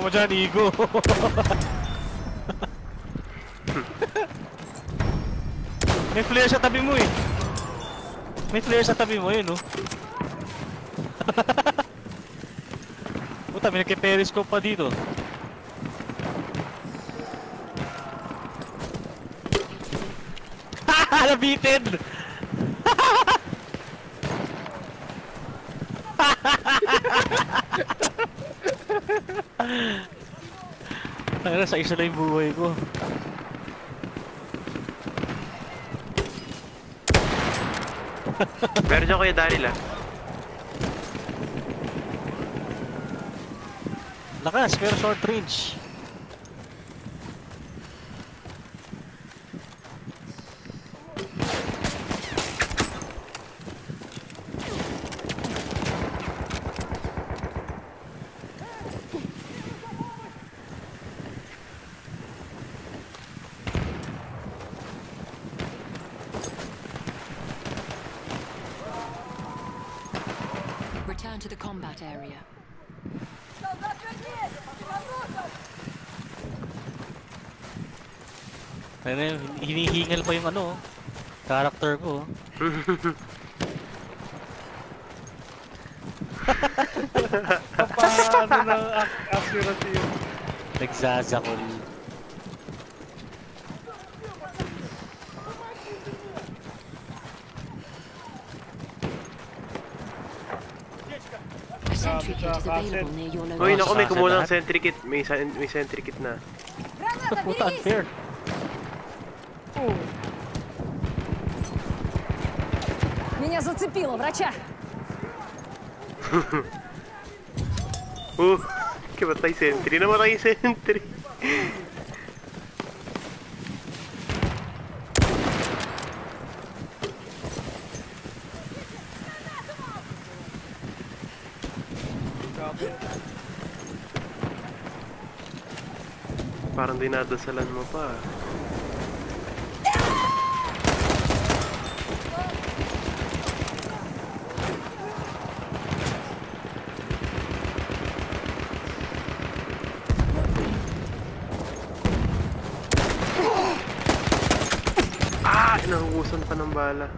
mo dyan, Igo. May flare sa tabi mo eh. May flare sa tabi mo yun, oh. Puta, may nagkiperiscope pa dito. Nabitin! Ano, sa isa lang yung buhay ko. Pero dyan kuya Daryl ah. Lakas, pero short range. Return to the combat area. Ano yun, hinihingal pa yung ano, character ko. Paano ng ac- accuracy yun? Nagsasakol. Uy, location. naku, may Sa kumuha ng lahat? sentry kit. May, sen- may sentry kit na. Puta, unfair. Меня зацепило, врача! Uh, kimatay sentry. Namatay yung sentry. Parang dinadasalan mo pa. Ah! Inahugusan pa ng bala.